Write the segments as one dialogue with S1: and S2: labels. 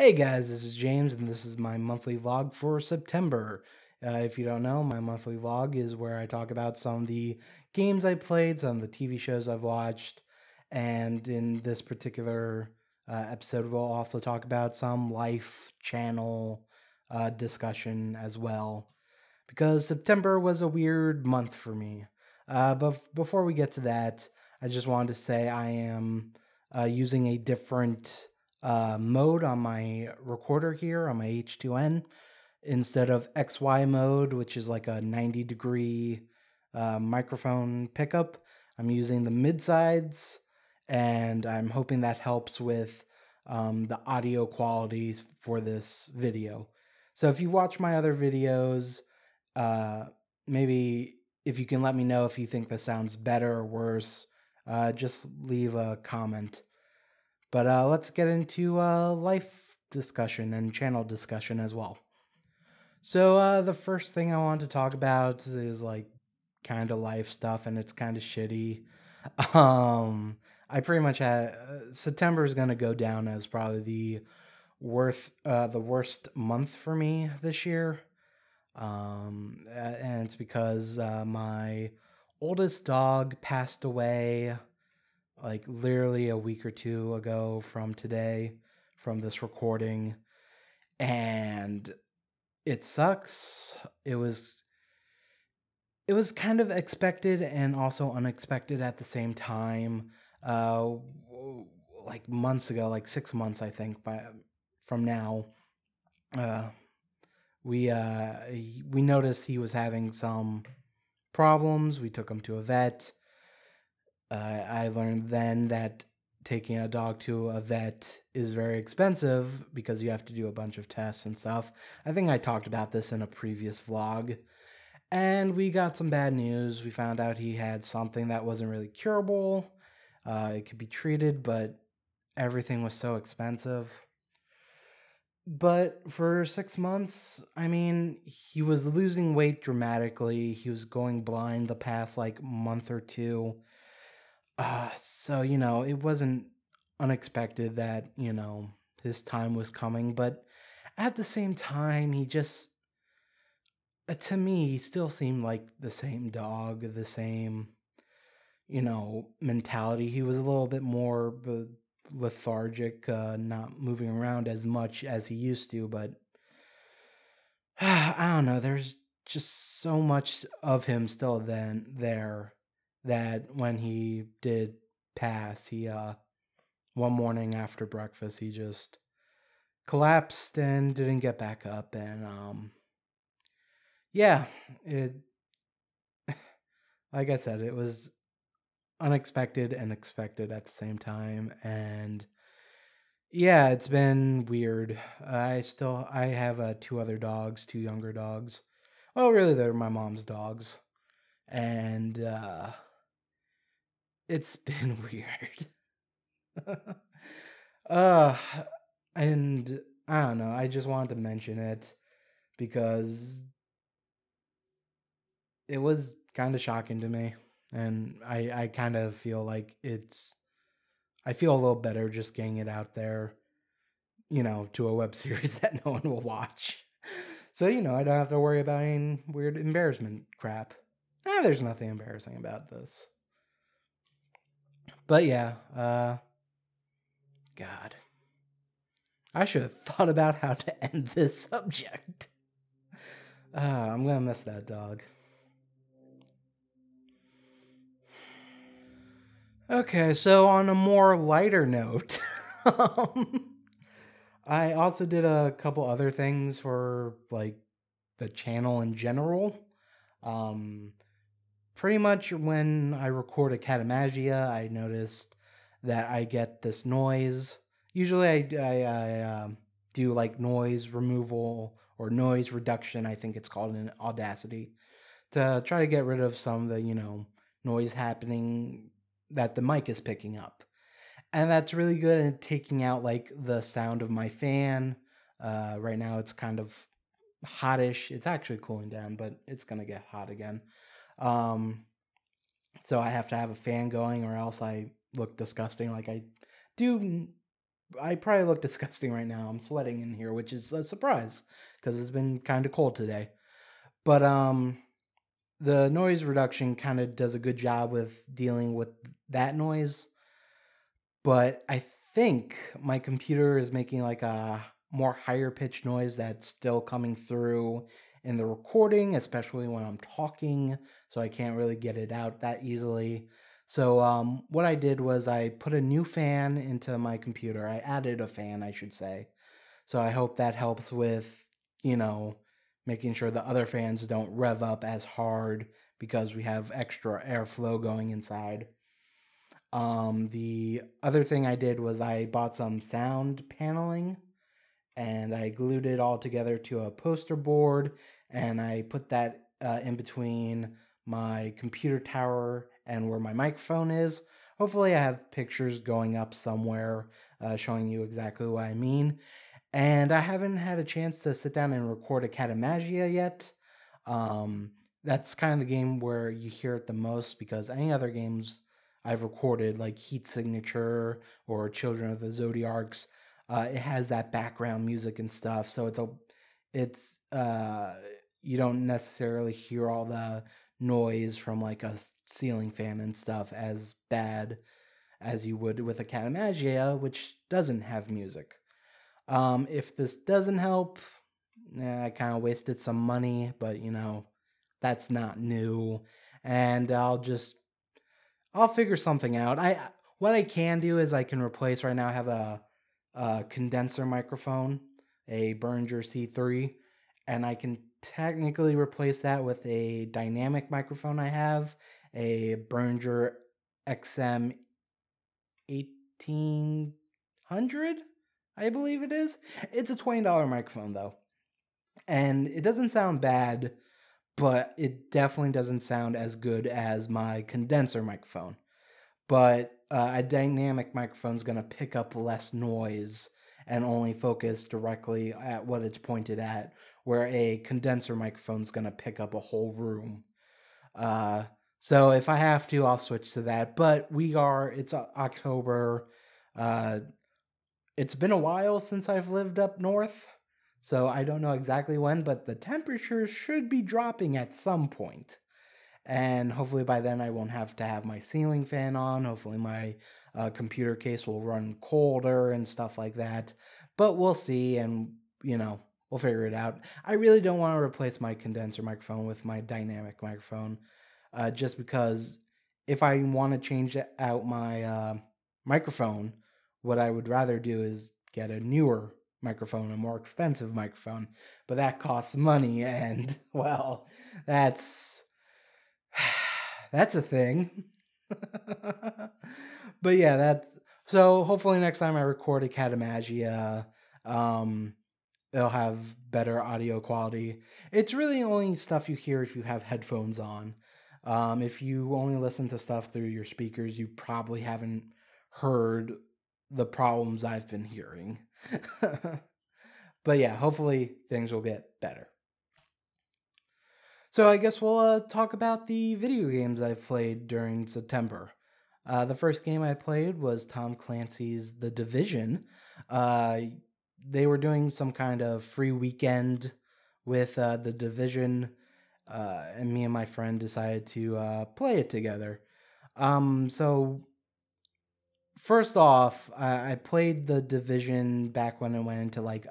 S1: Hey guys, this is James, and this is my monthly vlog for September. Uh, if you don't know, my monthly vlog is where I talk about some of the games I played, some of the TV shows I've watched, and in this particular uh, episode, we'll also talk about some life channel uh, discussion as well. Because September was a weird month for me. Uh, but before we get to that, I just wanted to say I am uh, using a different uh, mode on my recorder here on my H2N instead of XY mode, which is like a 90 degree uh, microphone pickup. I'm using the mid sides, and I'm hoping that helps with um, the audio quality for this video. So if you watch my other videos, uh, maybe if you can let me know if you think this sounds better or worse, uh, just leave a comment. But uh, let's get into uh, life discussion and channel discussion as well. So uh, the first thing I want to talk about is like kind of life stuff, and it's kind of shitty. Um, I pretty much had uh, September is gonna go down as probably the worth uh, the worst month for me this year. Um, and it's because uh, my oldest dog passed away like literally a week or two ago from today, from this recording. And it sucks. It was it was kind of expected and also unexpected at the same time. Uh like months ago, like 6 months I think by from now. Uh we uh we noticed he was having some problems. We took him to a vet uh, I learned then that taking a dog to a vet is very expensive because you have to do a bunch of tests and stuff. I think I talked about this in a previous vlog. And we got some bad news. We found out he had something that wasn't really curable. Uh, it could be treated, but everything was so expensive. But for six months, I mean, he was losing weight dramatically. He was going blind the past like month or two uh, so, you know, it wasn't unexpected that, you know, his time was coming, but at the same time, he just, uh, to me, he still seemed like the same dog, the same, you know, mentality. He was a little bit more lethargic, uh, not moving around as much as he used to, but I don't know. There's just so much of him still then there that when he did pass, he uh one morning after breakfast he just collapsed and didn't get back up and um yeah, it like I said, it was unexpected and expected at the same time and yeah, it's been weird. I still I have uh, two other dogs, two younger dogs. Well, really they're my mom's dogs. And uh it's been weird. uh and I don't know, I just wanted to mention it because it was kind of shocking to me and I I kind of feel like it's I feel a little better just getting it out there, you know, to a web series that no one will watch. So, you know, I don't have to worry about any weird embarrassment crap. Ah, there's nothing embarrassing about this. But yeah, uh, God. I should have thought about how to end this subject. Uh, I'm gonna miss that dog. Okay, so on a more lighter note, um, I also did a couple other things for like the channel in general. Um, pretty much when I record a Catamagia, I noticed that I get this noise. Usually, I, I, I um, do like noise removal or noise reduction, I think it's called in Audacity, to try to get rid of some of the, you know, noise happening that the mic is picking up. And that's really good at taking out like the sound of my fan. Uh, right now, it's kind of hottish. It's actually cooling down, but it's going to get hot again. Um, so I have to have a fan going, or else I look disgusting, like I do I probably look disgusting right now. I'm sweating in here, which is a surprise because it's been kind of cold today. But um, the noise reduction kind of does a good job with dealing with that noise. But I think my computer is making like a more higher pitch noise that's still coming through in the recording, especially when I'm talking. So I can't really get it out that easily. So um, what I did was I put a new fan into my computer. I added a fan, I should say. So I hope that helps with, you know, making sure the other fans don't rev up as hard because we have extra airflow going inside. Um, the other thing I did was I bought some sound paneling and I glued it all together to a poster board and I put that uh, in between my computer tower and where my microphone is. Hopefully, I have pictures going up somewhere uh, showing you exactly what I mean. And I haven't had a chance to sit down and record a Catamagia yet. Um, that's kind of the game where you hear it the most because any other games I've recorded, like Heat Signature or Children of the Zodiarcs, uh, it has that background music and stuff. So it's a, it's uh, you don't necessarily hear all the noise from like a ceiling fan and stuff as bad as you would with a Catamagia, which doesn't have music. Um, if this doesn't help, eh, I kind of wasted some money, but you know, that's not new. And I'll just, I'll figure something out. I, what I can do is I can replace right now, I have a, a condenser microphone, a Behringer C3, and I can technically replace that with a dynamic microphone I have, a Behringer XM 1800, I believe it is. It's a $20 microphone though. And it doesn't sound bad, but it definitely doesn't sound as good as my condenser microphone. But uh, a dynamic microphone is going to pick up less noise and only focus directly at what it's pointed at, where a condenser microphone is going to pick up a whole room. Uh, so if I have to, I'll switch to that. But we are, it's October. Uh, it's been a while since I've lived up north. So I don't know exactly when, but the temperature should be dropping at some point. And hopefully by then I won't have to have my ceiling fan on. Hopefully my uh, computer case will run colder and stuff like that. But we'll see, and you know, we'll figure it out. I really don't want to replace my condenser microphone with my dynamic microphone, uh, just because if I want to change out my uh, microphone, what I would rather do is get a newer microphone, a more expensive microphone, but that costs money, and well, that's that's a thing. but yeah, that's so hopefully next time I record a Catamagia, um, it'll have better audio quality. It's really only stuff you hear if you have headphones on. Um, if you only listen to stuff through your speakers, you probably haven't heard the problems I've been hearing. but yeah, hopefully things will get better. So I guess we'll uh, talk about the video games I've played during September. Uh, the first game I played was Tom Clancy's The Division. Uh, they were doing some kind of free weekend with uh, The Division, uh, and me and my friend decided to uh, play it together. Um, so, first off, I-, I played The Division back when it went into like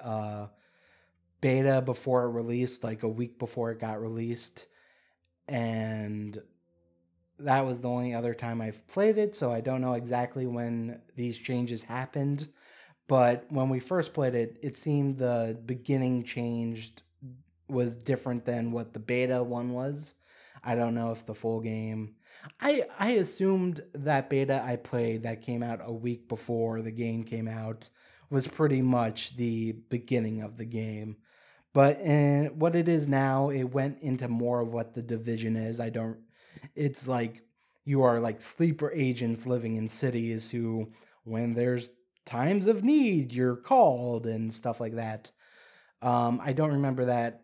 S1: beta before it released, like a week before it got released. And that was the only other time I've played it, so I don't know exactly when these changes happened. But when we first played it, it seemed the beginning changed was different than what the beta one was. I don't know if the full game. I I assumed that beta I played that came out a week before the game came out was pretty much the beginning of the game. But in what it is now, it went into more of what the division is. I don't it's like you are like sleeper agents living in cities who, when there's times of need, you're called and stuff like that. Um, I don't remember that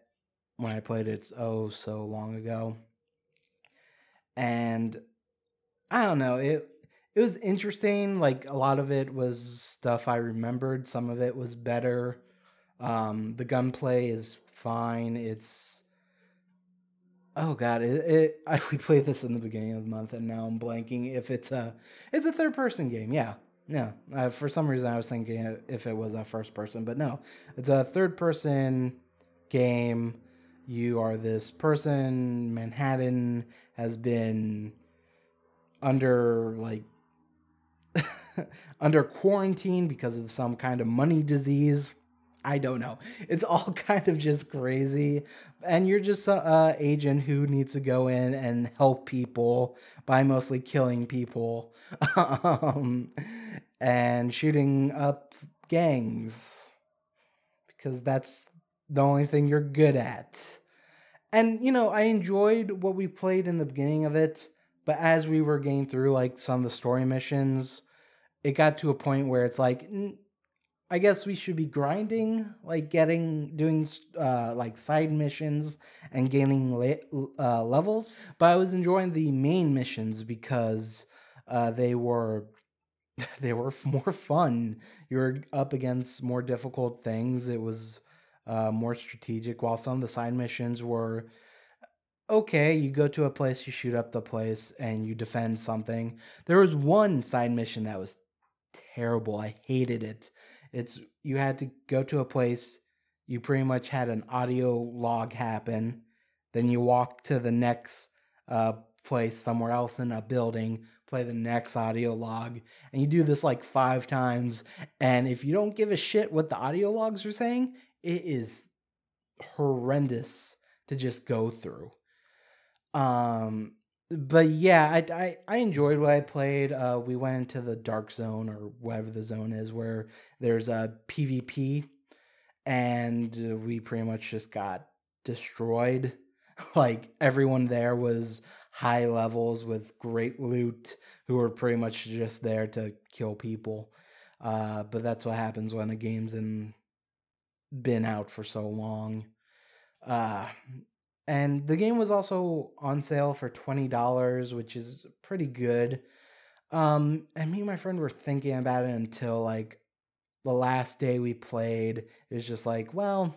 S1: when I played it oh so long ago. And I don't know, it it was interesting. Like a lot of it was stuff I remembered. Some of it was better. Um, the gunplay is fine. It's oh god, it, it I, we played this in the beginning of the month, and now I'm blanking if it's a it's a third person game. Yeah, yeah. For some reason, I was thinking if it was a first person, but no, it's a third person game. You are this person. Manhattan has been under like under quarantine because of some kind of money disease. I don't know. It's all kind of just crazy. And you're just a, agent who needs to go in and help people by mostly killing people um, and shooting up gangs because that's the only thing you're good at. And, you know, I enjoyed what we played in the beginning of it, but as we were getting through like some of the story missions, it got to a point where it's like I guess we should be grinding, like getting doing uh, like side missions and gaining le- uh, levels. But I was enjoying the main missions because uh, they were they were more fun. You were up against more difficult things. It was uh, more strategic. While some of the side missions were okay, you go to a place, you shoot up the place, and you defend something. There was one side mission that was terrible. I hated it. It's you had to go to a place, you pretty much had an audio log happen, then you walk to the next uh, place somewhere else in a building, play the next audio log, and you do this like five times. And if you don't give a shit what the audio logs are saying, it is horrendous to just go through. Um, but yeah, I, I, I enjoyed what I played. Uh, we went into the dark zone or whatever the zone is where there's a PvP, and we pretty much just got destroyed. like everyone there was high levels with great loot, who were pretty much just there to kill people. Uh, but that's what happens when a game's in been out for so long. Uh, and the game was also on sale for $20, which is pretty good. Um, and me and my friend were thinking about it until like the last day we played. It was just like, well,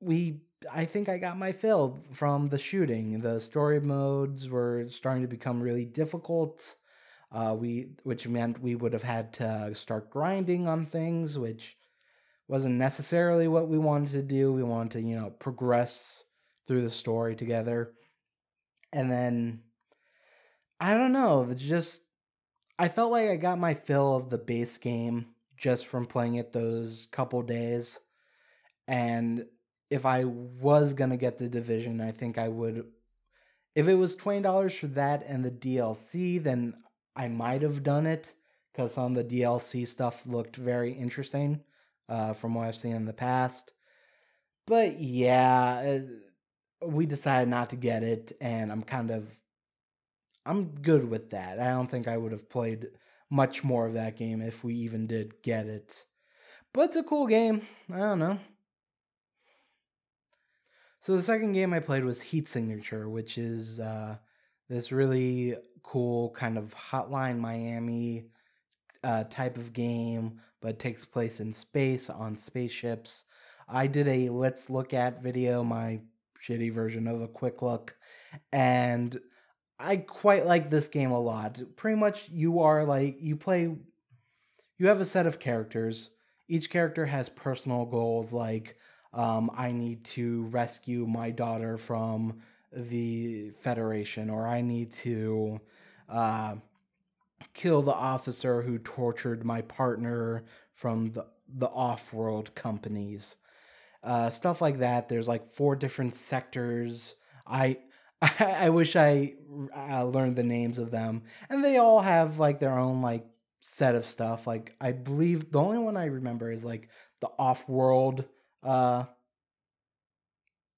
S1: we I think I got my fill from the shooting. The story modes were starting to become really difficult. Uh, we which meant we would have had to start grinding on things, which wasn't necessarily what we wanted to do. We wanted to, you know, progress through the story together. And then I don't know, just I felt like I got my fill of the base game just from playing it those couple days. And if I was going to get the division, I think I would if it was $20 for that and the DLC, then I might have done it because some of the DLC stuff looked very interesting uh, from what I've seen in the past. But yeah, uh, we decided not to get it, and I'm kind of I'm good with that. I don't think I would have played much more of that game if we even did get it. But it's a cool game. I don't know. So the second game I played was Heat Signature, which is uh, this really cool kind of Hotline Miami uh, type of game, but takes place in space on spaceships. I did a let's look at video, my shitty version of a quick look, and I quite like this game a lot. Pretty much, you are like, you play, you have a set of characters. Each character has personal goals, like, um, I need to rescue my daughter from the Federation, or I need to, uh, kill the officer who tortured my partner from the, the off world companies. Uh, stuff like that. There's like four different sectors. I I, wish I uh, learned the names of them, and they all have like their own like set of stuff. Like I believe the only one I remember is like the off world, uh,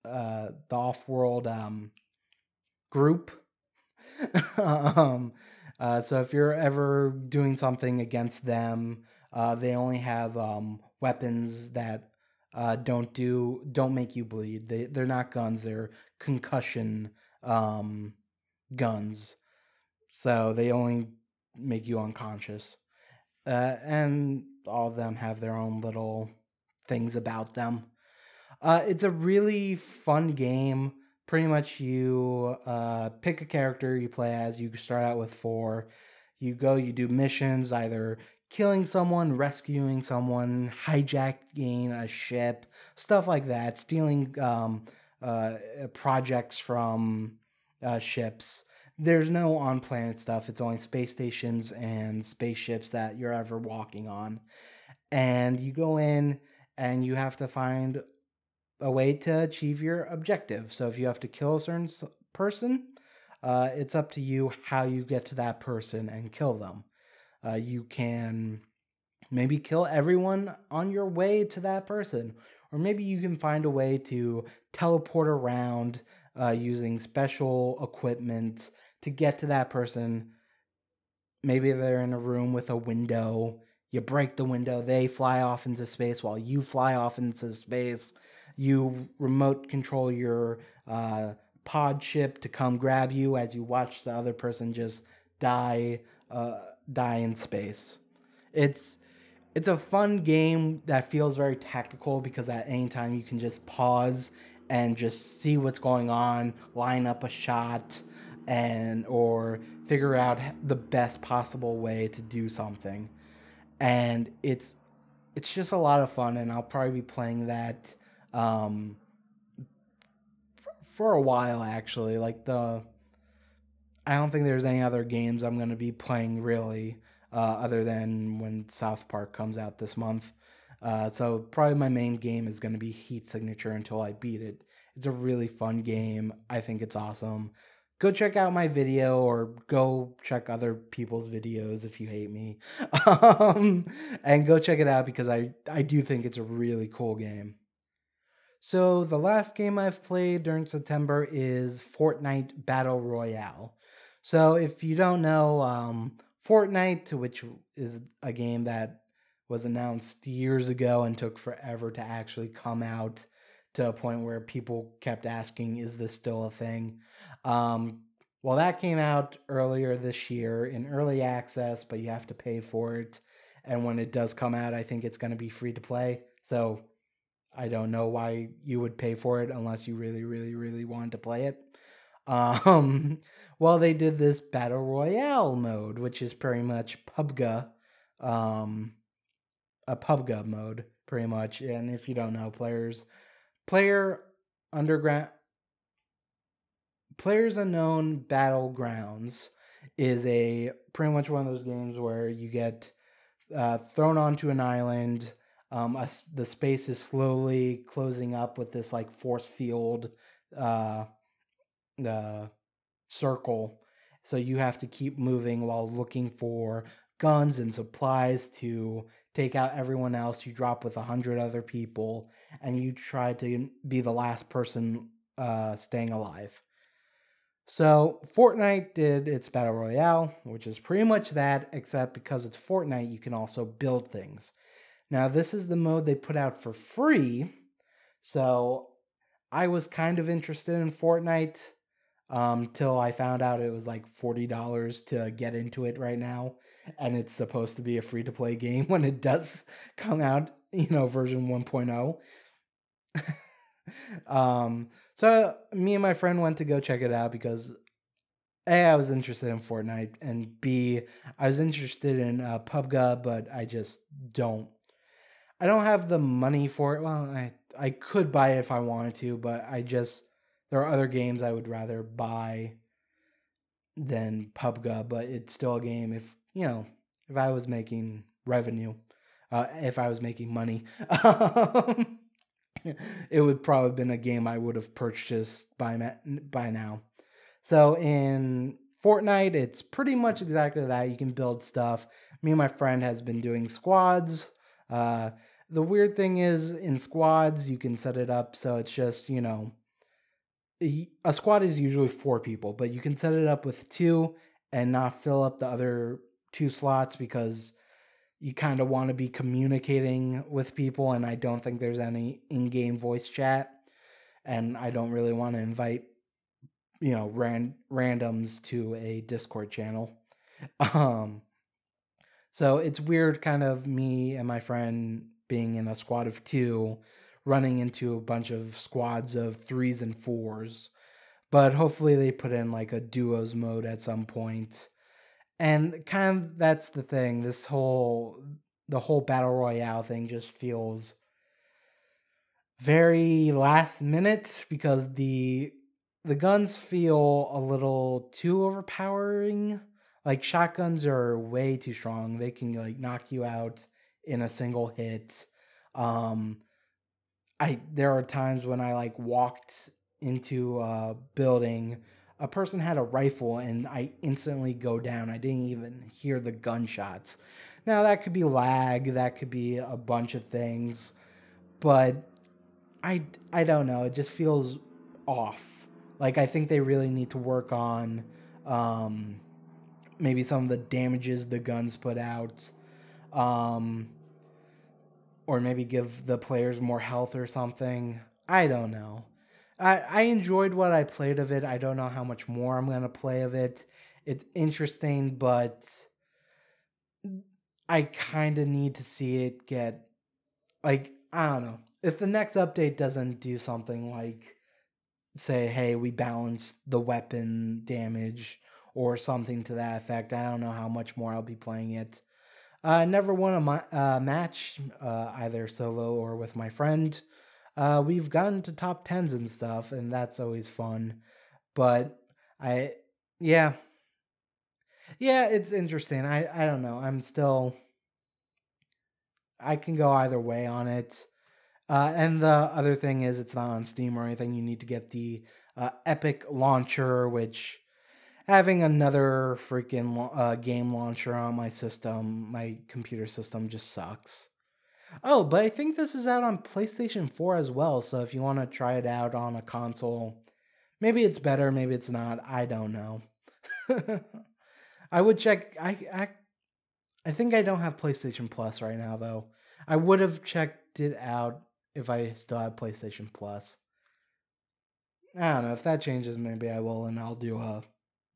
S1: uh, the off world um group. um, uh, so if you're ever doing something against them, uh, they only have um, weapons that uh, don't do don't make you bleed. They they're not guns. They're concussion um, guns. So they only make you unconscious. Uh, and all of them have their own little things about them. Uh, it's a really fun game. Pretty much, you uh, pick a character you play as. You start out with four. You go, you do missions, either killing someone, rescuing someone, hijacking a ship, stuff like that, stealing um, uh, projects from uh, ships. There's no on planet stuff, it's only space stations and spaceships that you're ever walking on. And you go in and you have to find a way to achieve your objective. So if you have to kill a certain person, uh, it's up to you how you get to that person and kill them. Uh, you can maybe kill everyone on your way to that person, or maybe you can find a way to teleport around uh, using special equipment to get to that person. Maybe they're in a room with a window. You break the window, they fly off into space while you fly off into space. You remote control your uh, pod ship to come grab you as you watch the other person just die uh, die in space. It's it's a fun game that feels very tactical because at any time you can just pause and just see what's going on, line up a shot, and or figure out the best possible way to do something. And it's it's just a lot of fun, and I'll probably be playing that um, for a while actually. Like the, I don't think there's any other games I'm gonna be playing really, uh, other than when South Park comes out this month. Uh, so probably my main game is gonna be Heat Signature until I beat it. It's a really fun game. I think it's awesome. Go check out my video or go check other people's videos if you hate me. um, and go check it out because I, I do think it's a really cool game. So the last game I've played during September is Fortnite Battle Royale. So if you don't know, um, Fortnite, which is a game that was announced years ago and took forever to actually come out to a point where people kept asking, "Is this still a thing?" Um, well, that came out earlier this year in early access, but you have to pay for it. And when it does come out, I think it's going to be free to play. So I don't know why you would pay for it unless you really, really, really wanted to play it. Um, well, they did this battle royale mode, which is pretty much PUBG, um, a PUBG mode, pretty much. And if you don't know, players, player underground, players unknown battlegrounds is a pretty much one of those games where you get uh, thrown onto an island um, a, the space is slowly closing up with this like force field uh, uh, circle. So you have to keep moving while looking for guns and supplies to take out everyone else. You drop with a hundred other people, and you try to be the last person uh, staying alive. So Fortnite did its battle royale, which is pretty much that, except because it's Fortnite, you can also build things. Now, this is the mode they put out for free. So I was kind of interested in Fortnite um, till I found out it was like $40 to get into it right now. And it's supposed to be a free to play game when it does come out, you know, version 1.0. um, so me and my friend went to go check it out because a, I was interested in Fortnite, and B, I was interested in uh, PUBG, but I just don't I don't have the money for it. Well, I I could buy it if I wanted to, but I just there are other games I would rather buy than PUBG, but it's still a game if, you know, if I was making revenue, uh, if I was making money, it would probably have been a game I would have purchased by by now. So in Fortnite, it's pretty much exactly that. You can build stuff. Me and my friend has been doing squads. Uh, the weird thing is in squads, you can set it up so it's just, you know, a squad is usually four people, but you can set it up with two and not fill up the other two slots because you kind of want to be communicating with people and I don't think there's any in-game voice chat and I don't really want to invite you know ran- randoms to a Discord channel. Um, so it's weird, kind of me and my friend being in a squad of two, running into a bunch of squads of threes and fours. But hopefully they put in like a duos mode at some point. And kind of that's the thing. This whole the whole battle royale thing just feels very last minute because the the guns feel a little too overpowering. Like shotguns are way too strong. They can like knock you out in a single hit. Um I there are times when I like walked into a building, a person had a rifle and I instantly go down. I didn't even hear the gunshots. Now that could be lag, that could be a bunch of things, but I I don't know. It just feels off. Like I think they really need to work on um, maybe some of the damages the guns put out, um, or maybe give the players more health or something. I don't know. I I enjoyed what I played of it. I don't know how much more I'm gonna play of it. It's interesting, but I kind of need to see it get like I don't know if the next update doesn't do something like say hey we balanced the weapon damage or something to that effect. I don't know how much more i'll be playing it. I uh, never won a ma- uh, match uh, either solo or with my friend. We've gotten to top 10s and stuff and that's always fun. But i yeah. Yeah it's interesting. I i don't know. I'm still i can go either way on it. Uh, and the other thing is, it's not on Steam or anything. You need to get the uh, Epic launcher, which having another freaking uh, game launcher on my system, my computer system, just sucks. Oh, but I think this is out on PlayStation 4 as well. So if you want to try it out on a console, maybe it's better, maybe it's not. I don't know. I would check. I, I I think I don't have PlayStation Plus right now though. I would have checked it out if I still have PlayStation Plus. I don't know if that changes. Maybe I will, and I'll do a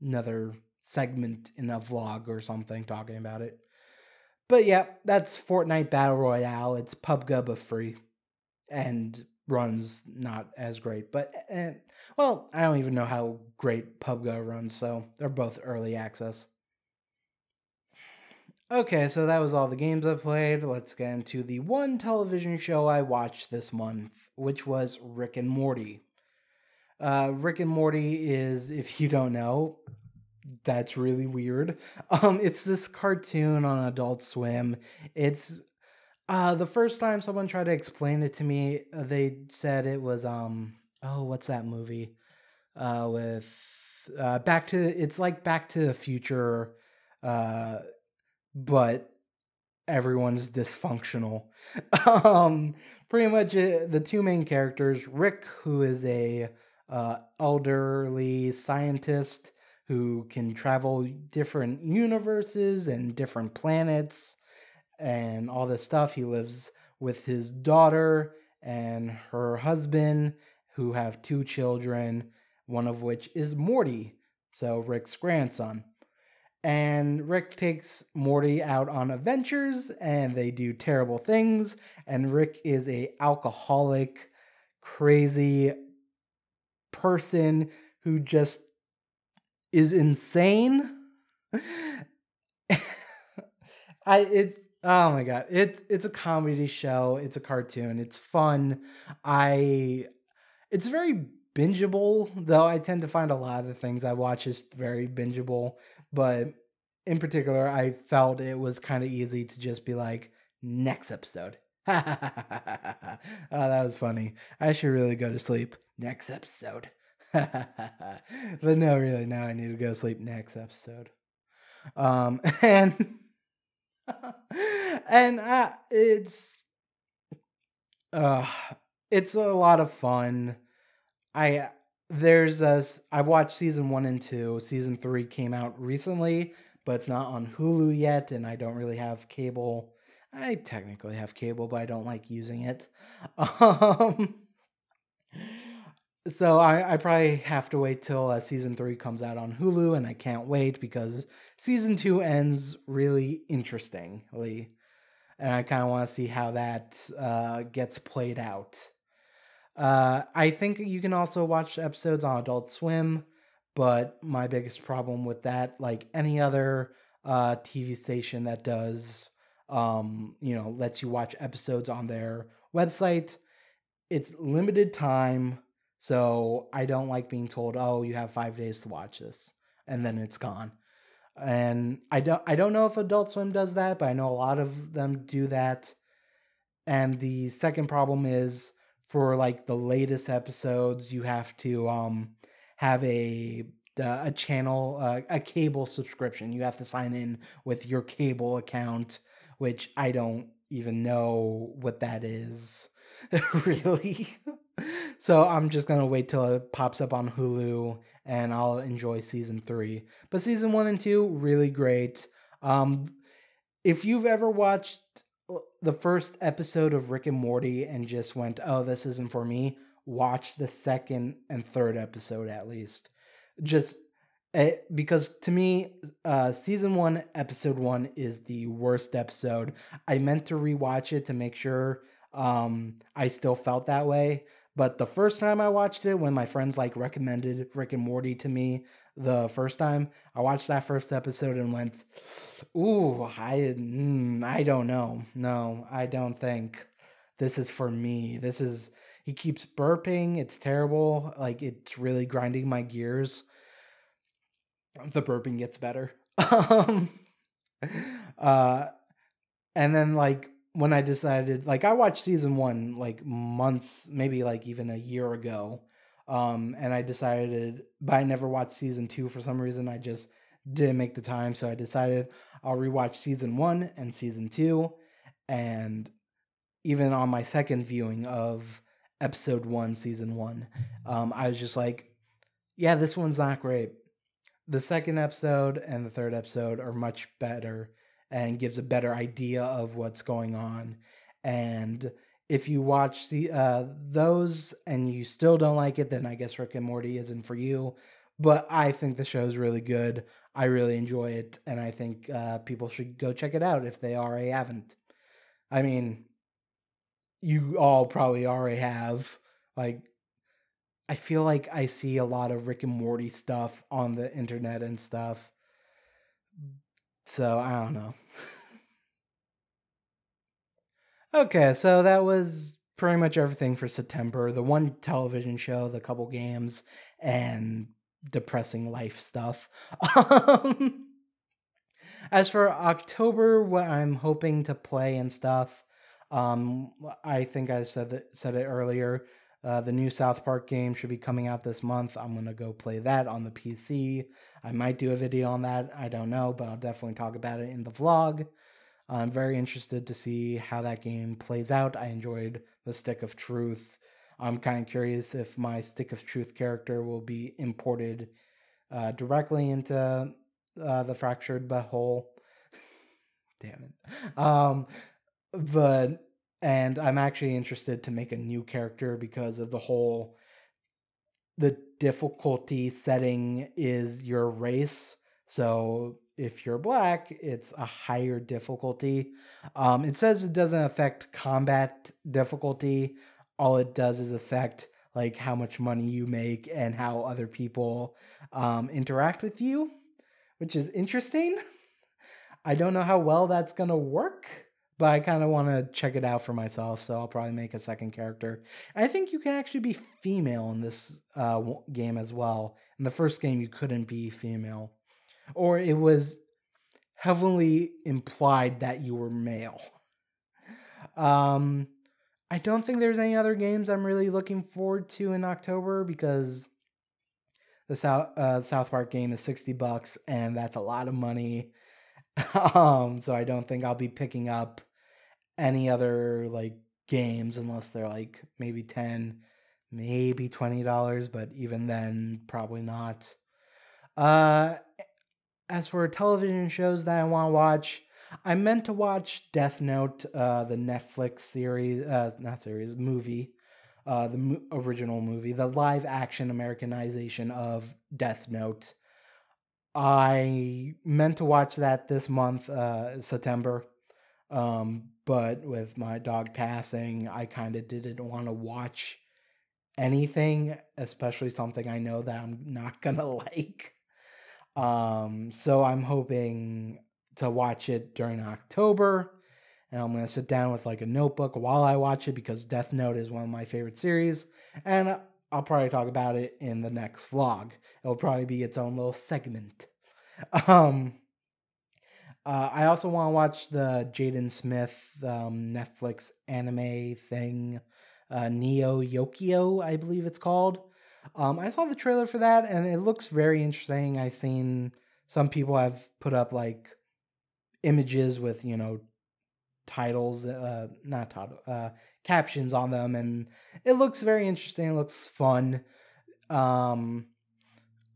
S1: another segment in a vlog or something talking about it. But yeah, that's Fortnite Battle Royale. It's PUBG but free, and runs not as great. But eh, well, I don't even know how great PUBG runs, so they're both early access. Okay, so that was all the games I've played. Let's get into the one television show I watched this month, which was Rick and Morty. Uh, Rick and Morty is, if you don't know, that's really weird. Um, it's this cartoon on Adult Swim. It's uh, the first time someone tried to explain it to me, uh, they said it was um, oh, what's that movie? Uh, with uh, Back to it's like Back to the Future. Uh but everyone's dysfunctional. um, pretty much uh, the two main characters, Rick, who is a uh, elderly scientist who can travel different universes and different planets and all this stuff. He lives with his daughter and her husband, who have two children, one of which is Morty, so Rick's grandson and Rick takes Morty out on adventures and they do terrible things and Rick is a alcoholic crazy person who just is insane I it's oh my god it's it's a comedy show it's a cartoon it's fun I it's very bingeable though I tend to find a lot of the things I watch is very bingeable but in particular, I felt it was kind of easy to just be like, next episode. oh, that was funny. I should really go to sleep. Next episode. but no, really, now I need to go sleep next episode. Um, and and uh, it's uh, it's a lot of fun. I there's a I've watched season one and two. Season three came out recently, but it's not on Hulu yet, and I don't really have cable. I technically have cable, but I don't like using it. Um, so I, I probably have to wait till uh, season three comes out on Hulu, and I can't wait because season two ends really interestingly, and I kind of want to see how that uh, gets played out. Uh, I think you can also watch episodes on Adult Swim, but my biggest problem with that, like any other uh, TV station that does, um, you know, lets you watch episodes on their website, it's limited time. So I don't like being told, "Oh, you have 5 days to watch this," and then it's gone. And I don't I don't know if Adult Swim does that, but I know a lot of them do that. And the second problem is for like the latest episodes, you have to um have a a channel uh, a cable subscription. You have to sign in with your cable account, which I don't even know what that is really. So I'm just gonna wait till it pops up on Hulu and I'll enjoy season three. But season one and two, really great. Um, if you've ever watched the first episode of Rick and Morty and just went, "Oh, this isn't for me," watch the second and third episode at least. Just it, eh, because to me, uh, season one, episode one is the worst episode. I meant to rewatch it to make sure um, I still felt that way. But the first time I watched it, when my friends like recommended Rick and Morty to me the first time, I watched that first episode and went, "Ooh, I, mm, I don't know. No, I don't think this is for me. This is." He keeps burping. It's terrible. Like it's really grinding my gears. The burping gets better. um, uh, and then like when I decided, like, I watched season one like months, maybe like even a year ago. Um, and I decided, but I never watched season two for some reason. I just didn't make the time. So I decided I'll rewatch season one and season two. And even on my second viewing of episode one, season one, um, I was just like, yeah, this one's not great. The second episode and the third episode are much better and gives a better idea of what's going on. And if you watch the uh, those and you still don't like it, then I guess Rick and Morty isn't for you. But I think the show is really good. I really enjoy it, and I think uh, people should go check it out if they already haven't. I mean, you all probably already have. Like, I feel like I see a lot of Rick and Morty stuff on the internet and stuff. So I don't know. okay, so that was pretty much everything for September. The one television show, the couple games, and depressing life stuff. As for October, what I'm hoping to play and stuff, um, I think I said that, said it earlier. Uh, the new South Park game should be coming out this month. I'm gonna go play that on the PC. I might do a video on that. I don't know, but I'll definitely talk about it in the vlog. I'm very interested to see how that game plays out. I enjoyed the Stick of Truth. I'm kind of curious if my Stick of Truth character will be imported uh, directly into uh, the Fractured Butthole. Damn it. Um, but and I'm actually interested to make a new character because of the whole the difficulty setting is your race. So if you're black, it's a higher difficulty. Um, it says it doesn't affect combat difficulty. All it does is affect like how much money you make and how other people um, interact with you, which is interesting. I don't know how well that's gonna work but I kind of want to check it out for myself, so I'll probably make a second character. I think you can actually be female in this uh, game as well. In the first game, you couldn't be female, or it was heavily implied that you were male. Um, I don't think there's any other games I'm really looking forward to in October because the South uh, South Park game is sixty bucks, and that's a lot of money. um, so I don't think I'll be picking up any other like games unless they're like maybe 10 maybe $20 but even then probably not uh as for television shows that i want to watch i meant to watch death note uh the netflix series uh not series movie uh, the mo- original movie, the live action Americanization of Death Note. I meant to watch that this month, uh, September, um, but with my dog passing, I kind of didn't want to watch anything, especially something I know that I'm not gonna like. Um, so I'm hoping to watch it during October, and I'm gonna sit down with like a notebook while I watch it because Death Note is one of my favorite series, and I'll probably talk about it in the next vlog. It'll probably be its own little segment. Um, uh, I also want to watch the Jaden Smith um, Netflix anime thing, uh, Neo Yokio, I believe it's called. Um, I saw the trailer for that and it looks very interesting. I've seen some people have put up like images with, you know, titles, uh, not title, uh, captions on them, and it looks very interesting. It looks fun. Um,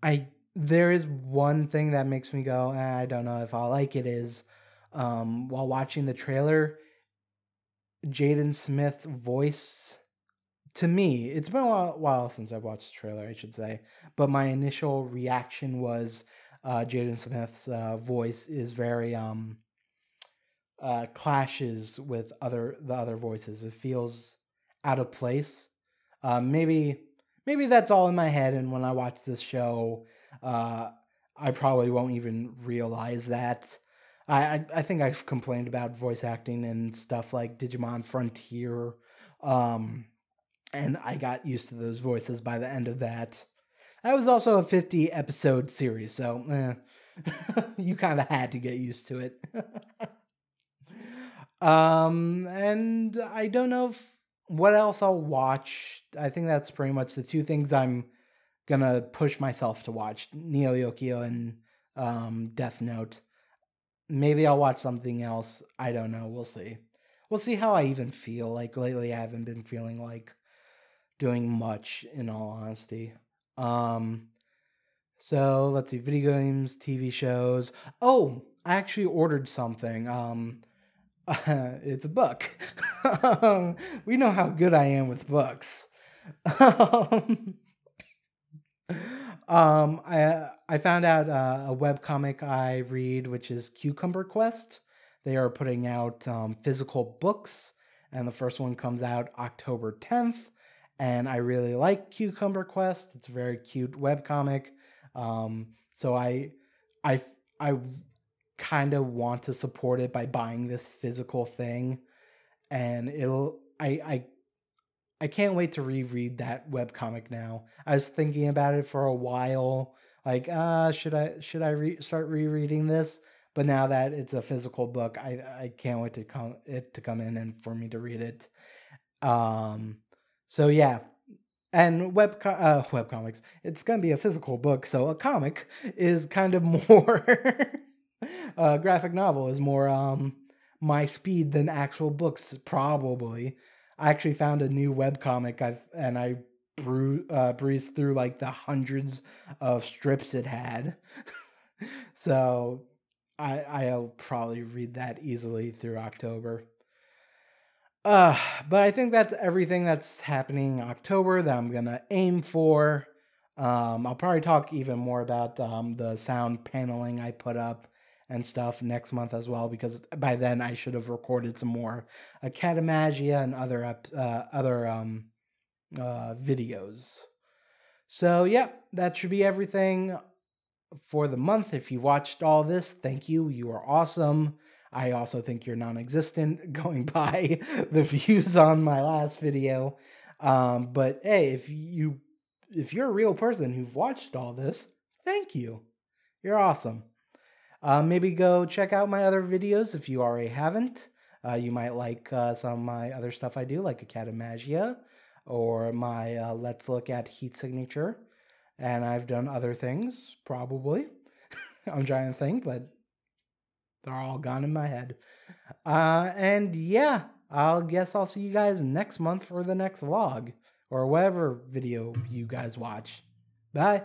S1: I there is one thing that makes me go, eh, I don't know if I like it. Is um, while watching the trailer, Jaden Smith voice to me, it's been a while, since I've watched the trailer, I should say, but my initial reaction was uh, Jaden Smith's uh, voice is very um, uh, clashes with other the other voices. It feels out of place. Uh, maybe maybe that's all in my head, and when I watch this show, uh, I probably won't even realize that. I, I, I think I've complained about voice acting and stuff like Digimon Frontier, um, and I got used to those voices by the end of that. That was also a 50 episode series, so eh, you kind of had to get used to it. um, and I don't know if, what else I'll watch. I think that's pretty much the two things I'm gonna push myself to watch Neo Yokio and um, Death Note. Maybe I'll watch something else. I don't know. We'll see. We'll see how I even feel. Like lately, I haven't been feeling like doing much. In all honesty. Um. So let's see. Video games, TV shows. Oh, I actually ordered something. Um. Uh, it's a book. we know how good I am with books. um, I I found out uh, a web comic I read, which is Cucumber Quest. They are putting out um, physical books, and the first one comes out October 10th. And I really like Cucumber Quest. It's a very cute web comic. Um, so I I I kind of want to support it by buying this physical thing, and it'll I I I can't wait to reread that web comic now. I was thinking about it for a while, like, uh, should I should I re- start rereading this? But now that it's a physical book, I I can't wait to come it to come in and for me to read it. Um, so yeah, and web uh, web comics. It's gonna be a physical book, so a comic is kind of more. a graphic novel is more um my speed than actual books, probably. I actually found a new web comic I've and I brew, uh, breezed through like the hundreds of strips it had. so I I'll probably read that easily through October. Uh, but I think that's everything that's happening in October that I'm gonna aim for. Um, I'll probably talk even more about um, the sound paneling I put up and stuff next month as well because by then I should have recorded some more Academagia and other uh, other um, uh, videos. So yeah, that should be everything for the month. If you watched all this, thank you. You are awesome. I also think you're non-existent going by the views on my last video. Um, but hey, if you if you're a real person who've watched all this, thank you. You're awesome. Uh, maybe go check out my other videos if you already haven't. Uh, you might like uh, some of my other stuff I do, like Academagia, or my uh, Let's Look at Heat Signature. And I've done other things, probably. I'm trying to think, but they're all gone in my head. Uh, and yeah, I'll guess I'll see you guys next month for the next vlog or whatever video you guys watch. Bye.